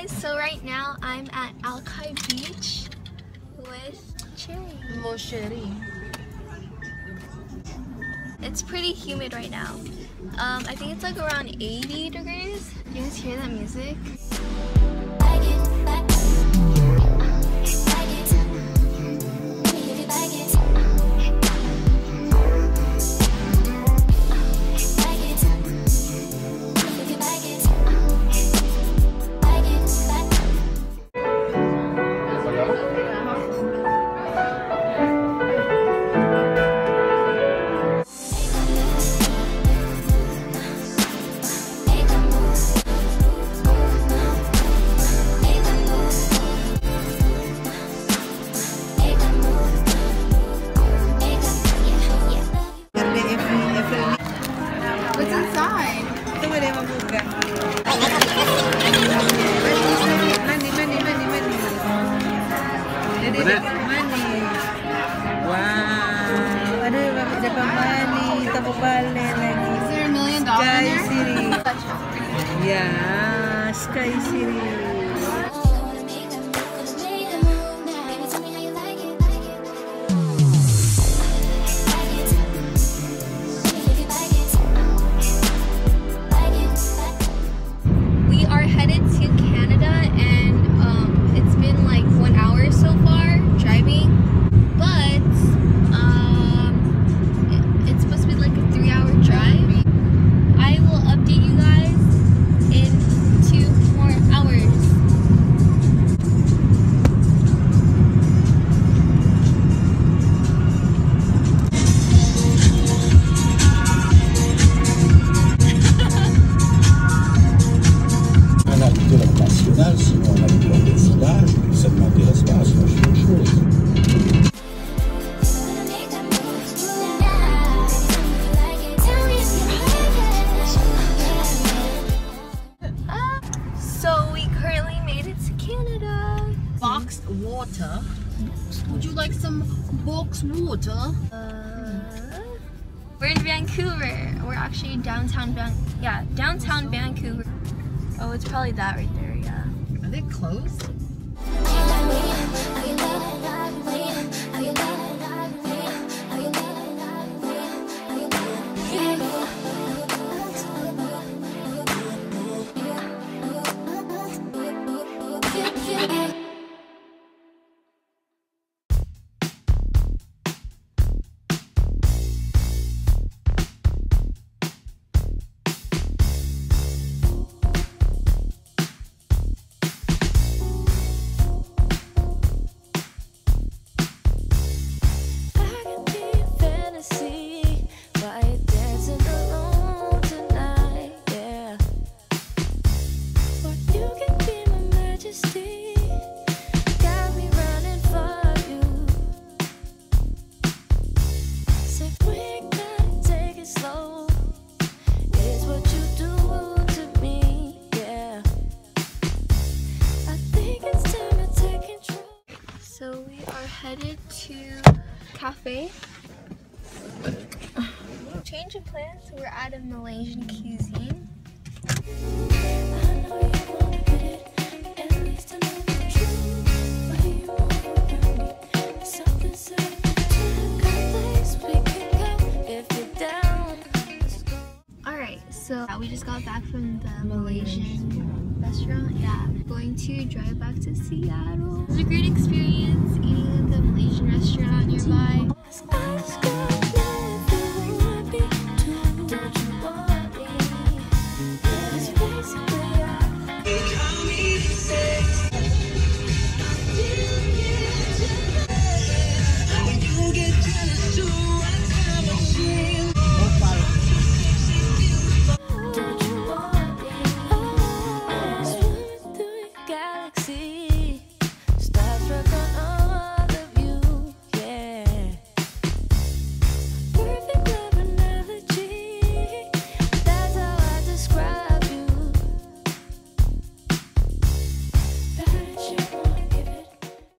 guys, so right now I'm at Alki Beach with Cherry. Mo Sherry. It's pretty humid right now. Um, I think it's like around 80 degrees. You guys hear that music? Sky Siri. ya, Sky Siri. Water. Would you like some box water? Uh, we're in Vancouver. We're actually downtown Van yeah, downtown Vancouver. Oh, it's probably that right there, yeah. Are they closed? To cafe. Change of plans. We're at a Malaysian cuisine. Alright, so we just got back from the Malaysian restaurant. Yeah, going to drive back to Seattle. It was a great experience eating at the Malaysian restaurant nearby.